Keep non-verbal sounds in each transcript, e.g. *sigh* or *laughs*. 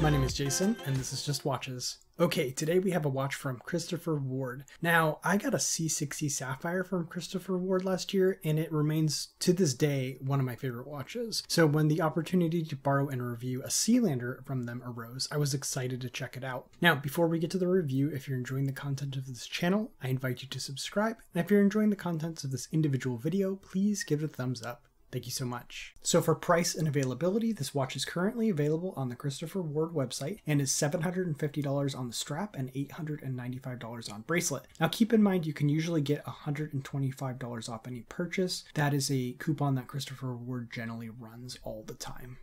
My name is Jason, and this is Just Watches. Okay, today we have a watch from Christopher Ward. Now, I got a C60 Sapphire from Christopher Ward last year, and it remains to this day one of my favorite watches. So, when the opportunity to borrow and review a Sealander from them arose, I was excited to check it out. Now, before we get to the review, if you're enjoying the content of this channel, I invite you to subscribe, and if you're enjoying the contents of this individual video, please give it a thumbs up. Thank you so much. So for price and availability, this watch is currently available on the Christopher Ward website and is $750 on the strap and $895 on bracelet. Now keep in mind you can usually get $125 off any purchase. That is a coupon that Christopher Ward generally runs all the time.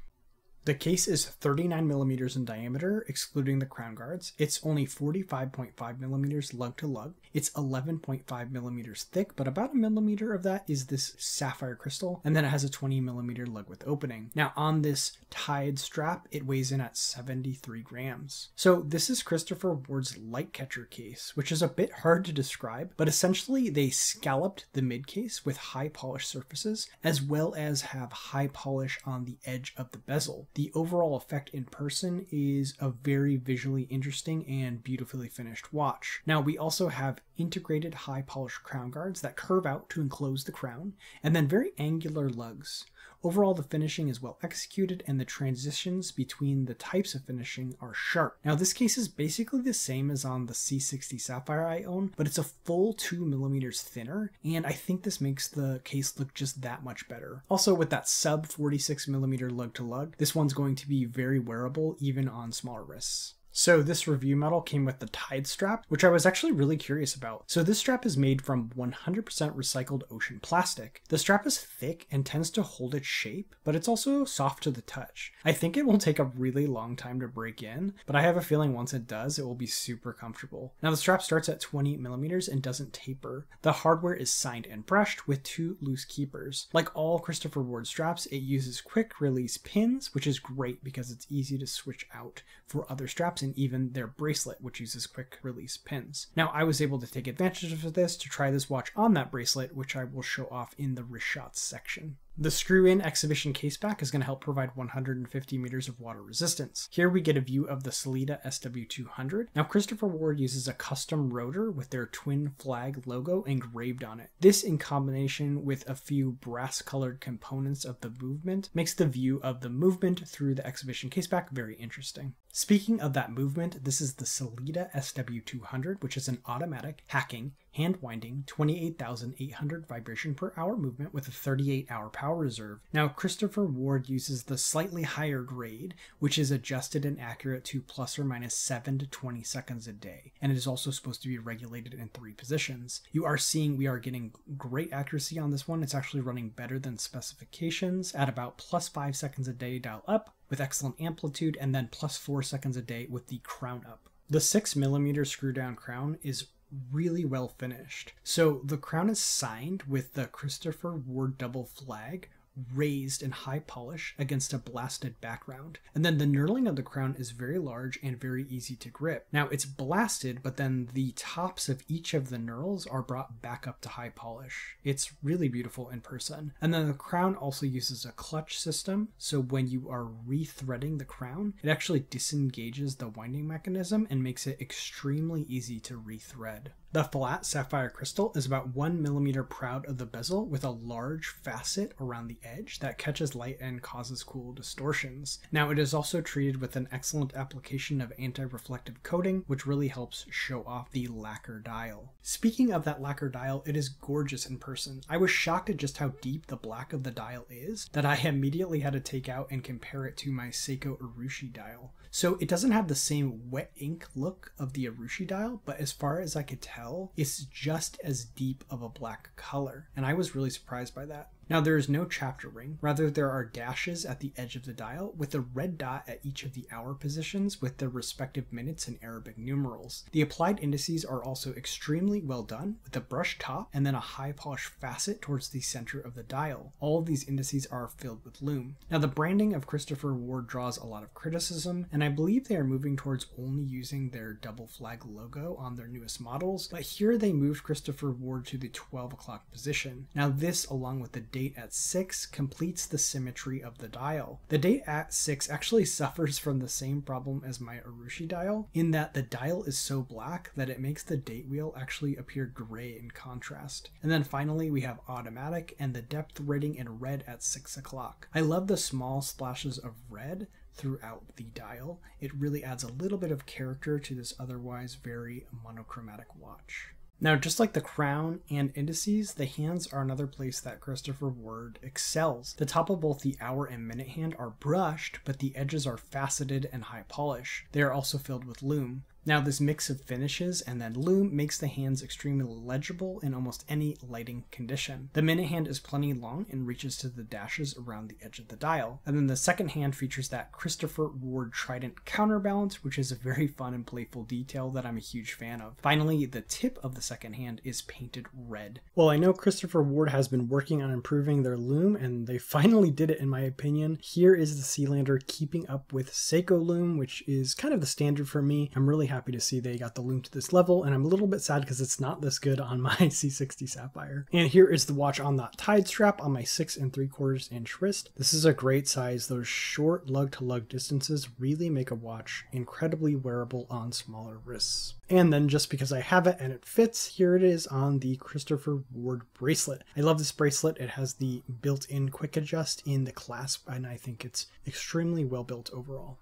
The case is 39 millimeters in diameter, excluding the crown guards. It's only 45.5 millimeters lug to lug. It's 11.5 millimeters thick, but about a millimeter of that is this sapphire crystal, and then it has a 20 millimeter lug width opening. Now, on this Tide strap, it weighs in at 73 grams. So, this is Christopher Ward's light catcher case, which is a bit hard to describe, but essentially they scalloped the mid case with high polish surfaces, as well as have high polish on the edge of the bezel the overall effect in person is a very visually interesting and beautifully finished watch. Now, we also have integrated high polished crown guards that curve out to enclose the crown, and then very angular lugs. Overall, the finishing is well executed and the transitions between the types of finishing are sharp. Now, this case is basically the same as on the C60 Sapphire I own, but it's a full 2 millimeters thinner, and I think this makes the case look just that much better. Also, with that sub 46 millimeter lug to lug, this one's going to be very wearable even on smaller wrists. So this review model came with the Tide strap, which I was actually really curious about. So this strap is made from 100% recycled ocean plastic. The strap is thick and tends to hold its shape, but it's also soft to the touch. I think it will take a really long time to break in, but I have a feeling once it does, it will be super comfortable. Now the strap starts at 28 millimeters and doesn't taper. The hardware is signed and brushed with two loose keepers. Like all Christopher Ward straps, it uses quick release pins, which is great because it's easy to switch out for other straps and even their bracelet, which uses quick release pins. Now, I was able to take advantage of this to try this watch on that bracelet, which I will show off in the wrist shots section. The screw-in exhibition caseback is going to help provide 150 meters of water resistance. Here we get a view of the Sellita SW200. Now Christopher Ward uses a custom rotor with their twin flag logo engraved on it. This in combination with a few brass colored components of the movement makes the view of the movement through the exhibition caseback very interesting. Speaking of that movement, this is the Sellita SW200, which is an automatic hacking hand winding 28,800 vibration per hour movement with a 38 hour power reserve. Now, Christopher Ward uses the slightly higher grade, which is adjusted and accurate to plus or minus 7 to 20 seconds a day, and it is also supposed to be regulated in three positions. You are seeing we are getting great accuracy on this one. It's actually running better than specifications at about plus 5 seconds a day dial up with excellent amplitude, and then plus 4 seconds a day with the crown up. The 6mm screw down crown is really well finished. So the crown is signed with the Christopher Ward double flag raised in high polish against a blasted background. And then the knurling of the crown is very large and very easy to grip. Now it's blasted, but then the tops of each of the knurls are brought back up to high polish. It's really beautiful in person. And then the crown also uses a clutch system, so when you are rethreading the crown, it actually disengages the winding mechanism and makes it extremely easy to rethread. The flat sapphire crystal is about 1 millimeter proud of the bezel with a large facet around the edge that catches light and causes cool distortions. Now, it is also treated with an excellent application of anti-reflective coating, which really helps show off the lacquer dial. Speaking of that lacquer dial, it is gorgeous in person. I was shocked at just how deep the black of the dial is that I immediately had to take out and compare it to my Seiko Urushi dial. So it doesn't have the same wet ink look of the Urushi dial, but as far as I could tell, it's just as deep of a black color. And I was really surprised by that. Now there is no chapter ring, rather there are dashes at the edge of the dial with a red dot at each of the hour positions with their respective minutes in Arabic numerals. The applied indices are also extremely well done with a brushed top and then a high polish facet towards the center of the dial. All of these indices are filled with lume. Now the branding of Christopher Ward draws a lot of criticism and I believe they are moving towards only using their double flag logo on their newest models, but here they moved Christopher Ward to the 12 o'clock position. Now this along with the date at 6 completes the symmetry of the dial. The date at 6 actually *laughs* suffers from the same problem as my Urushi dial, in that the dial is so black that it makes the date wheel actually appear gray in contrast. And then finally we have automatic and the depth rating in red at 6 o'clock. I love the small splashes of red throughout the dial. It really adds a little bit of character to this otherwise very monochromatic watch. Now, just like the crown and indices, the hands are another place that Christopher Ward excels. The top of both the hour and minute hand are brushed, but the edges are faceted and high polish. They are also filled with lume. Now, this mix of finishes and then lume makes the hands extremely legible in almost any lighting condition. The minute hand is plenty long and reaches to the dashes around the edge of the dial. And then the second hand features that Christopher Ward Trident counterbalance, which is a very fun and playful detail that I'm a huge fan of. Finally, the tip of the second hand is painted red. Well, I know Christopher Ward has been working on improving their lume, and they finally did it in my opinion. Here is the Sealander keeping up with Seiko lume, which is kind of the standard for me. I'm really happy to see they got the lume to this level, and I'm a little bit sad because it's not this good on my *laughs* C60 Sapphire. And here is the watch on that Tide strap on my six and three quarters inch wrist. This is a great size. Those short lug to lug distances really make a watch incredibly wearable on smaller wrists. And then just because I have it and it fits, here it is on the Christopher Ward bracelet. I love this bracelet. It has the built-in quick adjust in the clasp, and I think it's extremely well built overall.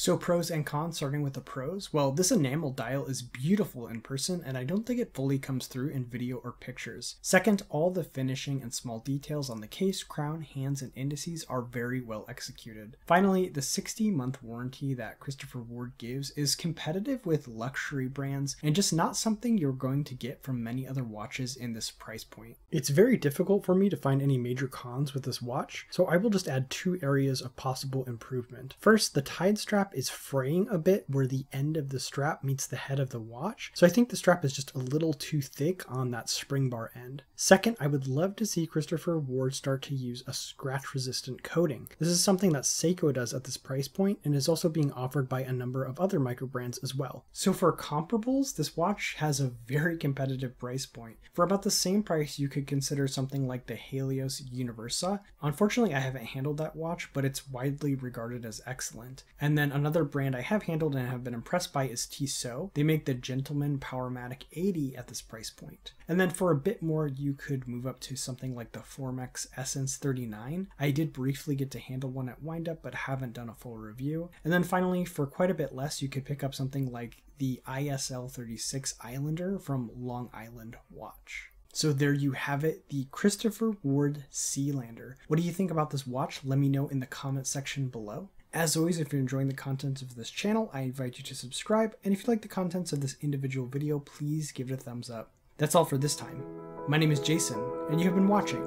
So pros and cons, starting with the pros. Well, this enamel dial is beautiful in person and I don't think it fully comes through in video or pictures. Second, all the finishing and small details on the case, crown, hands, and indices are very well executed. Finally, the 60 month warranty that Christopher Ward gives is competitive with luxury brands and just not something you're going to get from many other watches in this price point. It's very difficult for me to find any major cons with this watch, so I will just add two areas of possible improvement. First, the Tide strap is fraying a bit where the end of the strap meets the head of the watch. So I think the strap is just a little too thick on that spring bar end. Second, I would love to see Christopher Ward start to use a scratch resistant coating. This is something that Seiko does at this price point and is also being offered by a number of other micro brands as well. So for comparables, this watch has a very competitive price point. For about the same price, you could consider something like the Halios Universa. Unfortunately, I haven't handled that watch, but it's widely regarded as excellent. And then another brand I have handled and have been impressed by is Tissot. They make the Gentleman Powermatic 80 at this price point. And then for a bit more, you could move up to something like the Formex Essence 39. I did briefly get to handle one at Windup, but haven't done a full review. And then finally, for quite a bit less, you could pick up something like the ISL 36 Islander from Long Island Watch. So there you have it, the Christopher Ward Sealander. What do you think about this watch? Let me know in the comment section below. As always, if you're enjoying the content of this channel, I invite you to subscribe, and if you like the contents of this individual video, please give it a thumbs up. That's all for this time. My name is Jason, and you have been watching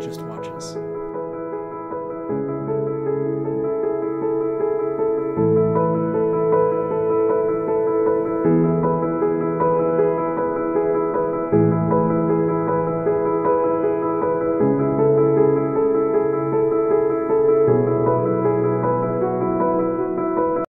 Just Watches.